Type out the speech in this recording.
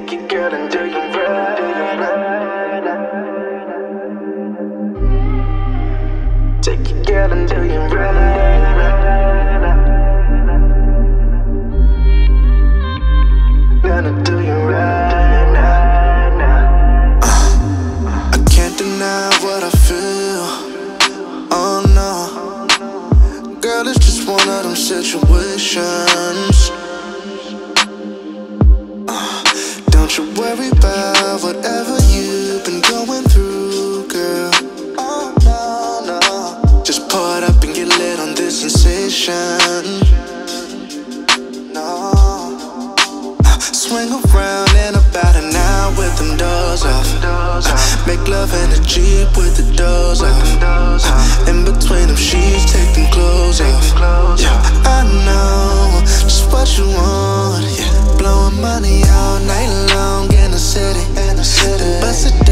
girl and do you right. Take your girl and do you right. Gonna do you right now. I can't deny what I feel. Oh no, girl, it's just one of them situations. Don't you worry about whatever you've been going through, girl. Oh no, no, just pour it up and get lit on this sensation. No. Swing around in about an hour with them doors off. Make love in a Jeep with the doors off. In between them sheets, take them clothes off. Money all night long in the city. In the city.